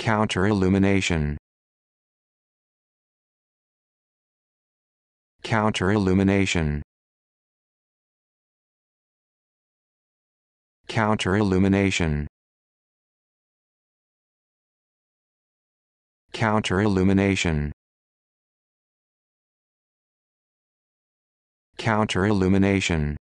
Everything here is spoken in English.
counter illumination counter illumination counter illumination counter illumination counter illumination